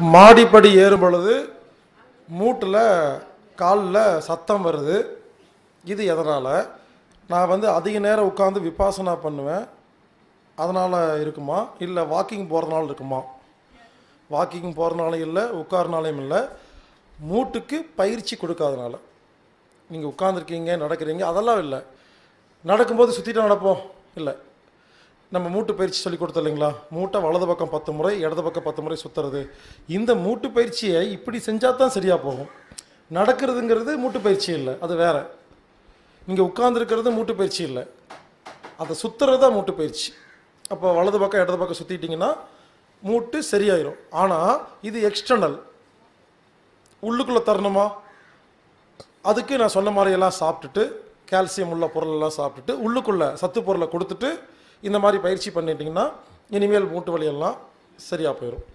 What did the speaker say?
மாடிப்படி ஏறும் பொழுது மூட்டில் காலில் சத்தம் வருது. இது எதனால்? நான் வந்து அதிக நேரம் உட்காந்து விபாசனா பண்ணுவேன். அதனால் இருக்குமா? இல்லை வாக்கிங் போகிறதுனால இருக்குமா? வாக்கிங் போகிறதுனால இல்லை உட்காரனாலையும் இல்லை. மூட்டுக்கு பயிற்சி கொடுக்காதனால நீங்கள் உட்காந்துருக்கீங்க நடக்கிறீங்க அதெல்லாம் இல்லை. நடக்கும்போது சுற்றிட்டு நடப்போம். இல்லை. நம்ம மூட்டு பயிற்சி சொல்லி கொடுத்தோம் இல்லைங்களா? மூட்டை வலது பக்கம் பத்து முறை இடது பக்கம் பத்து முறை சுற்றுறது இந்த மூட்டு பயிற்சியை இப்படி செஞ்சால் தான் சரியாக போகும். நடக்கிறதுங்கிறது மூட்டு பயிற்சி இல்லை அது வேற. நீங்கள் உட்காந்துருக்கிறது மூட்டு பயிற்சி இல்லை. அதை சுற்றுறது தான் மூட்டு பயிற்சி. அப்போ வலது பக்கம் இடது பக்கம் சுற்றிட்டிங்கன்னா மூட்டு சரியாயிரும். ஆனால் இது எக்ஸ்டர்னல் உள்ளுக்குள்ளே தரணுமா? அதுக்கு நான் சொன்ன மாதிரியெல்லாம் சாப்பிட்டுட்டு கால்சியம் உள்ள பொருள் எல்லாம் சாப்பிட்டுட்டு உள்ளுக்குள்ளே சத்து பொருளை கொடுத்துட்டு இந்த மாதிரி பயிற்சி பண்ணிட்டீங்கன்னா இனிமேல் மூட்டு வலியெல்லாம் சரியாக போயிடும்